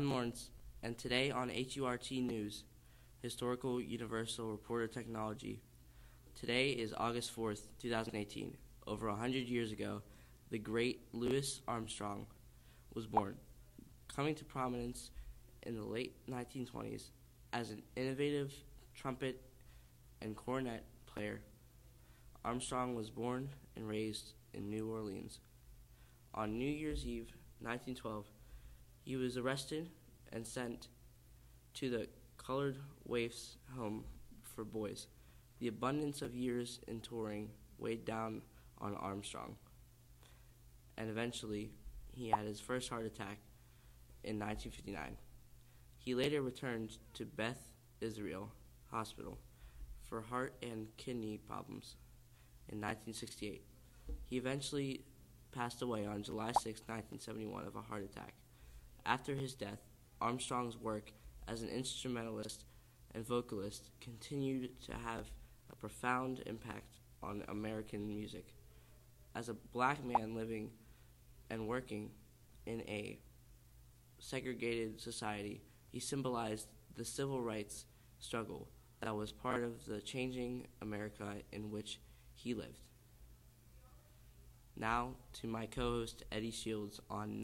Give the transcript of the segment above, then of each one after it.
I'm Lawrence, and today on HURT News, Historical Universal Reporter Technology. Today is August 4th, 2018. Over hundred years ago, the great Louis Armstrong was born, coming to prominence in the late 1920s as an innovative trumpet and cornet player. Armstrong was born and raised in New Orleans. On New Year's Eve, 1912, he was arrested and sent to the Colored Waifs Home for Boys. The abundance of years in touring weighed down on Armstrong, and eventually he had his first heart attack in 1959. He later returned to Beth Israel Hospital for heart and kidney problems in 1968. He eventually passed away on July 6, 1971, of a heart attack. After his death, Armstrong's work as an instrumentalist and vocalist continued to have a profound impact on American music. As a black man living and working in a segregated society, he symbolized the civil rights struggle that was part of the changing America in which he lived. Now to my co host Eddie Shields on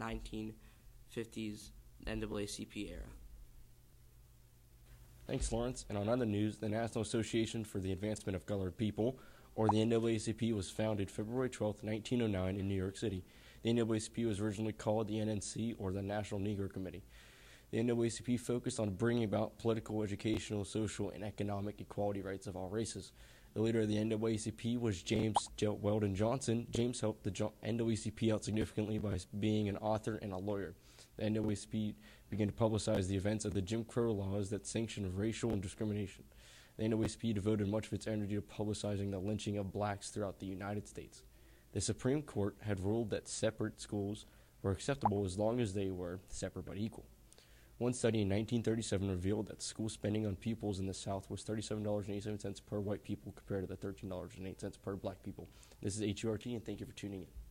1950s NAACP era. Thanks, Lawrence. And on other news, the National Association for the Advancement of Colored People, or the NAACP, was founded February 12, 1909, in New York City. The NAACP was originally called the NNC, or the National Negro Committee. The NAACP focused on bringing about political, educational, social, and economic equality rights of all races. The leader of the NAACP was James Weldon Johnson. James helped the NAACP out significantly by being an author and a lawyer. The NAACP began to publicize the events of the Jim Crow laws that sanctioned racial and discrimination. The NAACP devoted much of its energy to publicizing the lynching of blacks throughout the United States. The Supreme Court had ruled that separate schools were acceptable as long as they were separate but equal. One study in 1937 revealed that school spending on pupils in the South was $37.87 per white people compared to the $13.08 per black people. This is HURT, and thank you for tuning in.